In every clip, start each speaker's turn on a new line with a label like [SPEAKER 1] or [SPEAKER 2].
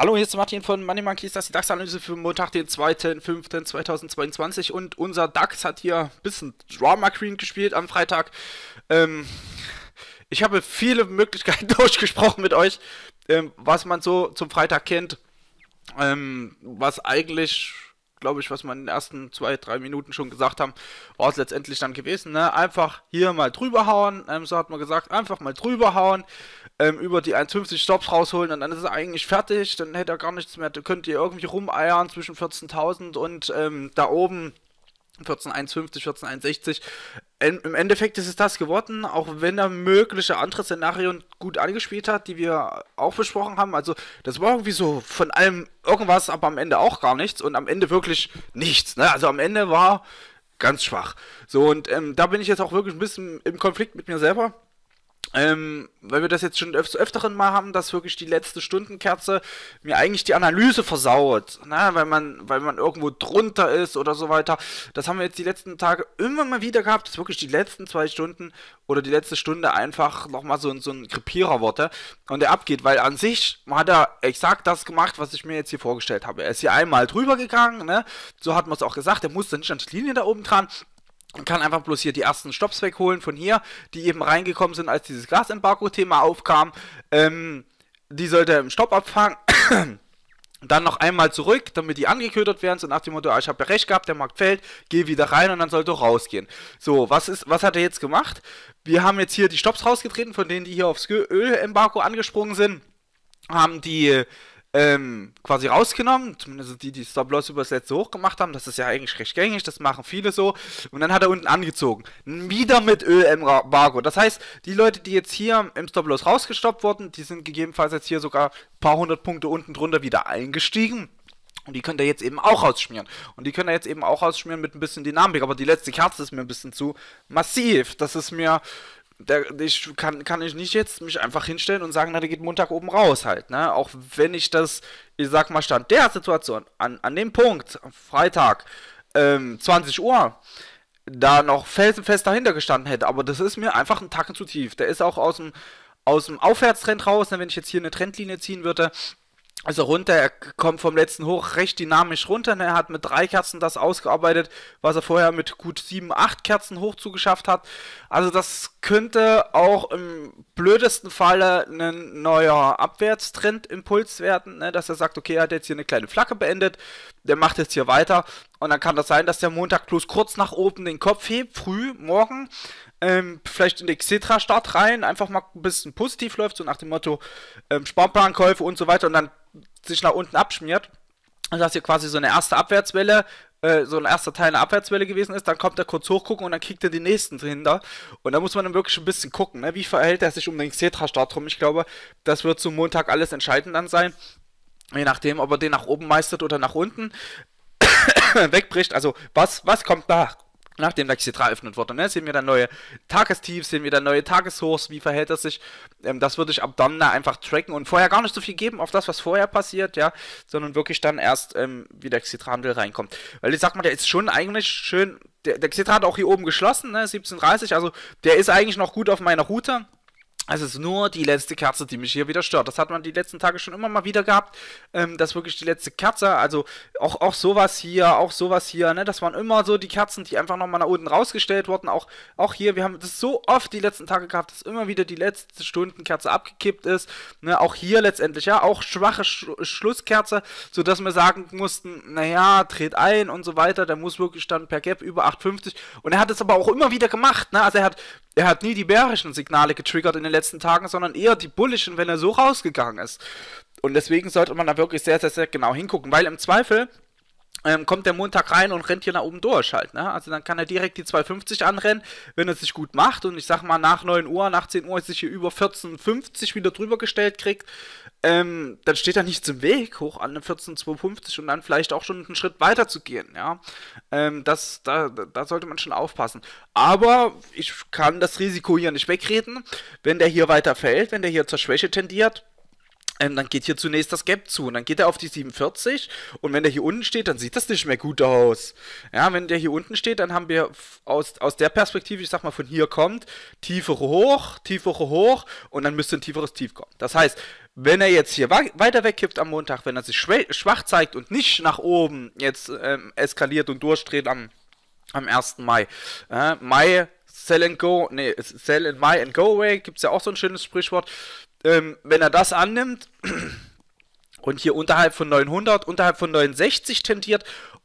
[SPEAKER 1] Hallo, hier ist Martin von Money Monkeys, das ist die DAX-Analyse für Montag, den 2.5.2022 und unser DAX hat hier ein bisschen Drama Queen gespielt am Freitag. Ähm, ich habe viele Möglichkeiten durchgesprochen mit euch, ähm, was man so zum Freitag kennt, ähm, was eigentlich glaube ich, was wir in den ersten zwei, drei Minuten schon gesagt haben, war es letztendlich dann gewesen. Ne? Einfach hier mal drüber hauen, ähm, so hat man gesagt, einfach mal drüber hauen, ähm, über die 1,50 Stops rausholen und dann ist es eigentlich fertig, dann hätte er gar nichts mehr, da könnt ihr irgendwie rumeiern zwischen 14.000 und ähm, da oben 14,150, 14,160. Im Endeffekt ist es das geworden, auch wenn er mögliche andere Szenarien gut angespielt hat, die wir auch besprochen haben. Also, das war irgendwie so von allem irgendwas, aber am Ende auch gar nichts und am Ende wirklich nichts. Ne? Also, am Ende war ganz schwach. So, und ähm, da bin ich jetzt auch wirklich ein bisschen im Konflikt mit mir selber ähm, weil wir das jetzt schon öf öfteren mal haben, dass wirklich die letzte Stundenkerze mir eigentlich die Analyse versaut, ne? weil man, weil man irgendwo drunter ist oder so weiter. Das haben wir jetzt die letzten Tage immer mal wieder gehabt, dass wirklich die letzten zwei Stunden oder die letzte Stunde einfach nochmal so, so ein Krepierer wurde und der abgeht, weil an sich hat er exakt das gemacht, was ich mir jetzt hier vorgestellt habe. Er ist hier einmal drüber gegangen, ne? so hat man es auch gesagt, er musste nicht an die Linie da oben dran, und kann einfach bloß hier die ersten Stops wegholen von hier, die eben reingekommen sind, als dieses Glasembargo-Thema aufkam. Ähm, die sollte er im Stopp abfangen. dann noch einmal zurück, damit die angeködert werden, so nach dem Motto, ah, ich habe ja recht gehabt, der Markt fällt, geh wieder rein und dann sollte er rausgehen. So, was ist, was hat er jetzt gemacht? Wir haben jetzt hier die Stops rausgetreten, von denen die hier aufs Ölembargo angesprungen sind, haben die ähm, quasi rausgenommen, zumindest die, die Stop-Loss übers letzte hoch gemacht haben, das ist ja eigentlich recht gängig, das machen viele so, und dann hat er unten angezogen, wieder mit Öl-Embargo, das heißt, die Leute, die jetzt hier im Stop-Loss rausgestoppt wurden, die sind gegebenenfalls jetzt hier sogar ein paar hundert Punkte unten drunter wieder eingestiegen, und die könnt ihr jetzt eben auch rausschmieren. Und die könnt ihr jetzt eben auch rausschmieren mit ein bisschen Dynamik. Aber die letzte Kerze ist mir ein bisschen zu massiv. Das ist mir der, ich kann, kann ich nicht jetzt mich einfach hinstellen und sagen, na, der geht Montag oben raus halt, ne? Auch wenn ich das, ich sag mal, Stand der Situation, an, an dem Punkt, Freitag, ähm, 20 Uhr, da noch felsenfest dahinter gestanden hätte, aber das ist mir einfach ein Tacken zu tief. Der ist auch aus dem, aus dem Aufwärtstrend raus, ne? wenn ich jetzt hier eine Trendlinie ziehen würde, also runter, er kommt vom letzten Hoch recht dynamisch runter. Ne? Er hat mit drei Kerzen das ausgearbeitet, was er vorher mit gut sieben, acht Kerzen hoch zugeschafft hat. Also das könnte auch im blödesten Falle ein neuer Abwärtstrend-Impuls werden, ne? dass er sagt, okay, er hat jetzt hier eine kleine Flagge beendet, der macht jetzt hier weiter. Und dann kann das sein, dass der Montag bloß kurz nach oben den Kopf hebt, früh, morgen, ähm, vielleicht in die Xetra-Start rein, einfach mal ein bisschen positiv läuft, so nach dem Motto ähm, Sparplankäufe und so weiter und dann sich nach unten abschmiert. Also dass hier quasi so eine erste Abwärtswelle, äh, so ein erster Teil einer Abwärtswelle gewesen ist, dann kommt er kurz hochgucken und dann kriegt er die nächsten dahinter. Und da muss man dann wirklich ein bisschen gucken, ne? wie verhält er sich um den Xetra-Start rum. Ich glaube, das wird zum Montag alles entscheidend dann sein. Je nachdem, ob er den nach oben meistert oder nach unten wegbricht. Also, was, was kommt nach? Nachdem der Xetra eröffnet wurde. Ne? Sehen wir dann neue Tagestiefs, sehen wir dann neue Tageshochs, wie verhält das sich? Ähm, das würde ich ab dann einfach tracken und vorher gar nicht so viel geben auf das, was vorher passiert, ja, sondern wirklich dann erst, ähm, wie der Xetra-Handel reinkommt. Weil ich sag mal, der ist schon eigentlich schön, der, der Xetra hat auch hier oben geschlossen, ne, 17.30, also der ist eigentlich noch gut auf meiner Route. Es ist nur die letzte Kerze, die mich hier wieder stört. Das hat man die letzten Tage schon immer mal wieder gehabt. Ähm, das ist wirklich die letzte Kerze. Also auch, auch sowas hier, auch sowas hier, ne? Das waren immer so die Kerzen, die einfach nochmal nach unten rausgestellt wurden. Auch, auch hier, wir haben das so oft die letzten Tage gehabt, dass immer wieder die letzte Stundenkerze abgekippt ist. Ne? Auch hier letztendlich, ja, auch schwache Sch Schlusskerze, sodass wir sagen mussten, naja, dreht ein und so weiter. Der muss wirklich dann per Gap über 8,50. Und er hat es aber auch immer wieder gemacht, ne? Also er hat, er hat nie die bärischen Signale getriggert in den letzten letzten Tagen, sondern eher die bullischen, wenn er so rausgegangen ist. Und deswegen sollte man da wirklich sehr, sehr, sehr genau hingucken, weil im Zweifel ähm, kommt der Montag rein und rennt hier nach oben durch halt. Ne? Also dann kann er direkt die 250 anrennen, wenn er sich gut macht und ich sag mal nach 9 Uhr, nach 10 Uhr sich hier über 14,50 wieder drüber gestellt kriegt, ähm, dann steht da nichts im Weg, hoch an 14,250 und dann vielleicht auch schon einen Schritt weiter zu gehen. Ja? Ähm, das, da, da sollte man schon aufpassen. Aber ich kann das Risiko hier nicht wegreden, wenn der hier weiter fällt, wenn der hier zur Schwäche tendiert, ähm, dann geht hier zunächst das Gap zu und dann geht er auf die 47 und wenn der hier unten steht, dann sieht das nicht mehr gut aus. Ja, wenn der hier unten steht, dann haben wir aus, aus der Perspektive, ich sag mal von hier kommt, tiefere hoch, tiefere hoch und dann müsste ein tieferes Tief kommen. Das heißt, wenn er jetzt hier weiter wegkippt am Montag, wenn er sich schwach zeigt und nicht nach oben jetzt ähm, eskaliert und durchdreht am, am 1. Mai, äh, Mai Sell and Go, nee, Sell and Buy and Go Away, gibt es ja auch so ein schönes Sprichwort ähm, wenn er das annimmt und hier unterhalb von 900, unterhalb von 69 tendiert,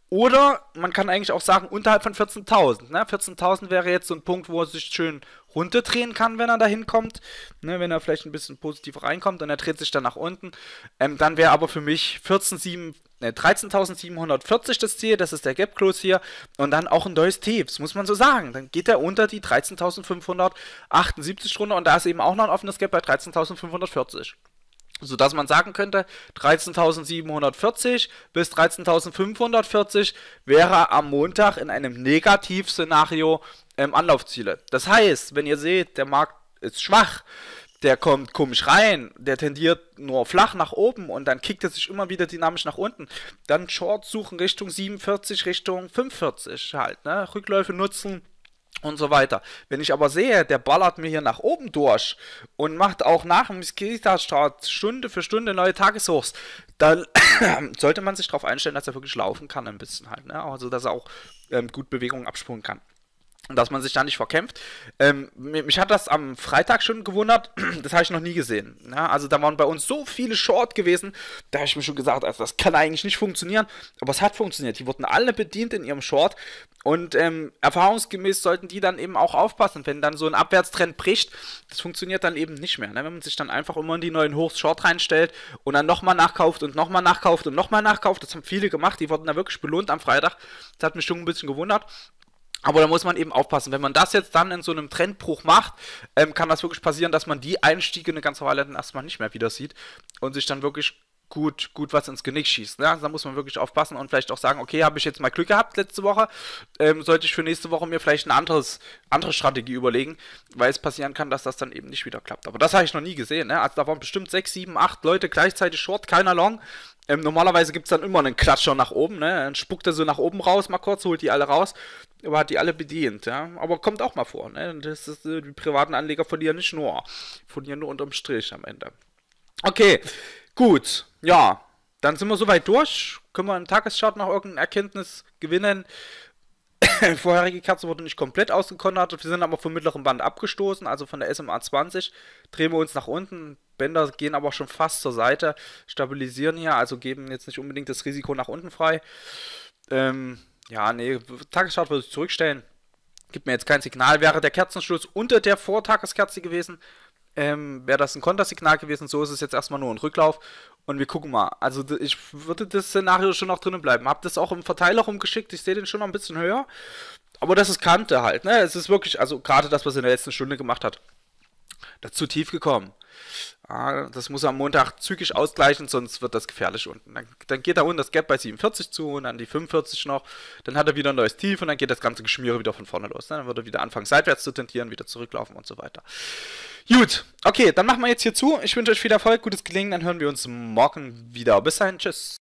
[SPEAKER 1] oder man kann eigentlich auch sagen, unterhalb von 14.000. Ne? 14.000 wäre jetzt so ein Punkt, wo er sich schön runterdrehen kann, wenn er da hinkommt. Ne? Wenn er vielleicht ein bisschen positiv reinkommt und er dreht sich dann nach unten. Ähm, dann wäre aber für mich 14.7, ne, 13.740 das Ziel. Das ist der Gap Close hier. Und dann auch ein neues Tief, das muss man so sagen. Dann geht er unter die 13.578 runter und da ist eben auch noch ein offenes Gap bei 13.540 sodass man sagen könnte, 13.740 bis 13.540 wäre am Montag in einem Negativszenario ähm, Anlaufziele. Das heißt, wenn ihr seht, der Markt ist schwach, der kommt komisch rein, der tendiert nur flach nach oben und dann kickt er sich immer wieder dynamisch nach unten. Dann Short suchen Richtung 47, Richtung 45 halt, ne? Rückläufe nutzen und so weiter. Wenn ich aber sehe, der ballert mir hier nach oben durch und macht auch nach dem Skita-Start Stunde für Stunde neue Tageshochs, dann sollte man sich darauf einstellen, dass er wirklich laufen kann ein bisschen halt. Ne? Also, dass er auch ähm, gut Bewegungen abspulen kann dass man sich da nicht verkämpft. Ähm, mich hat das am Freitag schon gewundert, das habe ich noch nie gesehen. Ja, also da waren bei uns so viele Short gewesen, da habe ich mir schon gesagt, also das kann eigentlich nicht funktionieren, aber es hat funktioniert. Die wurden alle bedient in ihrem Short und ähm, erfahrungsgemäß sollten die dann eben auch aufpassen, wenn dann so ein Abwärtstrend bricht, das funktioniert dann eben nicht mehr. Ne? Wenn man sich dann einfach immer in die neuen Hochs Short reinstellt und dann nochmal nachkauft und nochmal nachkauft und nochmal nachkauft, das haben viele gemacht, die wurden da wirklich belohnt am Freitag. Das hat mich schon ein bisschen gewundert. Aber da muss man eben aufpassen. Wenn man das jetzt dann in so einem Trendbruch macht, ähm, kann das wirklich passieren, dass man die Einstiege eine ganze Weile dann erstmal nicht mehr wieder sieht und sich dann wirklich gut, gut was ins Genick schießt. Ne? Da muss man wirklich aufpassen und vielleicht auch sagen, okay, habe ich jetzt mal Glück gehabt letzte Woche, ähm, sollte ich für nächste Woche mir vielleicht eine andere Strategie überlegen, weil es passieren kann, dass das dann eben nicht wieder klappt. Aber das habe ich noch nie gesehen. Ne? Also da waren bestimmt 6, 7, 8 Leute gleichzeitig short, keiner long. Ähm, normalerweise gibt es dann immer einen Klatscher nach oben, ne? Dann spuckt er so nach oben raus, mal kurz, holt die alle raus, aber hat die alle bedient, ja. Aber kommt auch mal vor, ne? Das ist, äh, die privaten Anleger verlieren nicht nur, verlieren nur unterm Strich am Ende. Okay, gut, ja. Dann sind wir soweit durch. Können wir im Tageschart noch irgendeine Erkenntnis gewinnen? vorherige Kerze wurde nicht komplett ausgekontert. Wir sind aber vom mittleren Band abgestoßen, also von der SMA 20. Drehen wir uns nach unten. Bänder gehen aber schon fast zur Seite, stabilisieren hier, also geben jetzt nicht unbedingt das Risiko nach unten frei. Ähm, ja, nee, Tageschart würde ich zurückstellen. Gibt mir jetzt kein Signal. Wäre der Kerzenschluss unter der Vortageskerze gewesen, ähm, wäre das ein Kontersignal gewesen. So ist es jetzt erstmal nur ein Rücklauf. Und wir gucken mal. Also ich würde das Szenario schon noch drinnen bleiben. Hab das auch im Verteiler rumgeschickt. Ich sehe den schon noch ein bisschen höher. Aber das ist Kante halt. Ne? Es ist wirklich, also gerade das, was er in der letzten Stunde gemacht hat, dazu tief gekommen. Ah, das muss er am Montag zügig ausgleichen, sonst wird das gefährlich unten. Dann, dann geht da unten das Gap bei 47 zu und dann die 45 noch. Dann hat er wieder ein neues Tief und dann geht das ganze Geschmiere wieder von vorne los. Dann wird er wieder anfangen seitwärts zu tendieren, wieder zurücklaufen und so weiter. Gut, okay, dann machen wir jetzt hier zu. Ich wünsche euch viel Erfolg, gutes Gelingen, dann hören wir uns morgen wieder. Bis dahin, tschüss.